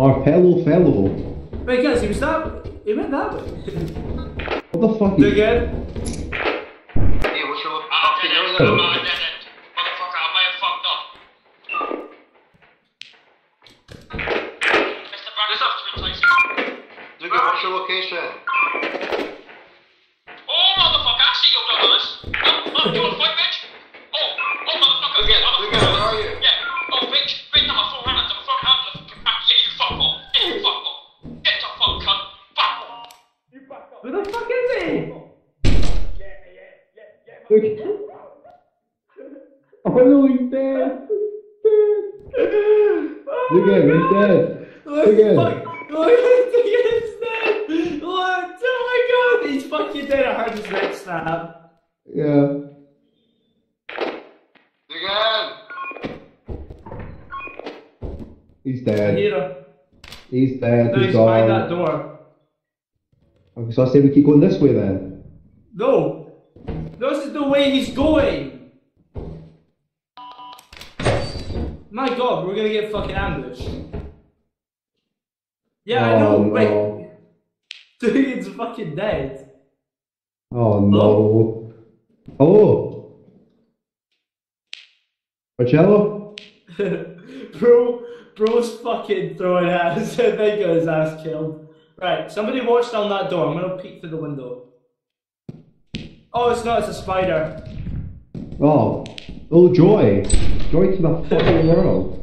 Our fellow fellow. Wait, guys, he was that. He went that way. What the fuck Do is... again. Hey, what's your I'm fucking dead end. nose? I'm a dead end. Motherfucker, I may have fucked up. Mr. Braxton, Tyson. Dude, what's your location? Oh, motherfucker, I see your dumbass. Oh, oh, you wanna fight, bitch? Oh, oh, motherfucker. Look at- look at- where are you? Yeah. Oh, bitch, bitch, I'm a full You fuck off. Where the fuck is he? Look. Oh no, he's dead. Look at him, he's dead. What Look at him. Look at his dead. What? Oh my god, he's fucking dead. I heard his neck snap. Yeah. Again! He's I dead. hear him. He's dead. No, he's he's behind that door. Okay, so I say we keep going this way then. No. This is the way he's going. My god, we're gonna get fucking ambushed. Yeah, I know. Oh, Wait. dude, Dude's fucking dead. Oh no. Oh. Marcello? Bro, bro's fucking throwing ass. I think got his ass killed. Right, somebody watch down that door. I'm gonna peek through the window. Oh, it's not. It's a spider. Oh. Oh, Joy. Joy to the fucking world.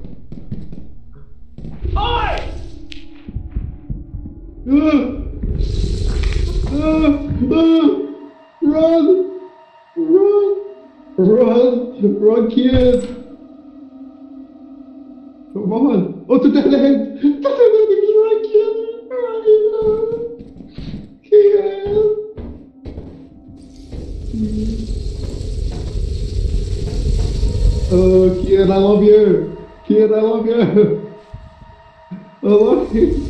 Oi! Ah! Ah! Ah! Run! Run! Run! Run, kid! Come on! Oh, to dead end! To dead end! Oh, kid, I love you! Kid, I love you! I love you!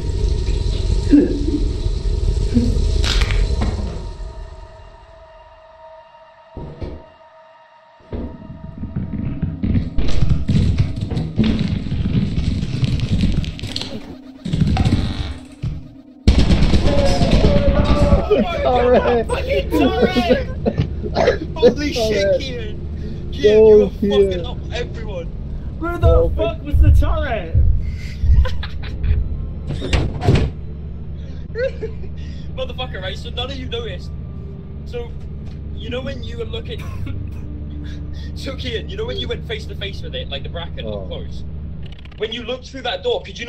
Alright! Holy shit, Kieran! Kieran, Go, oh, you were fucking up everyone! Where the Oh, fuck was the turret? Motherfucker, right? So none of you noticed. So, you know when you were looking. so, Kieran, you know when you went face to face with it, like the bracket Oh. up close? When you looked through that door, could you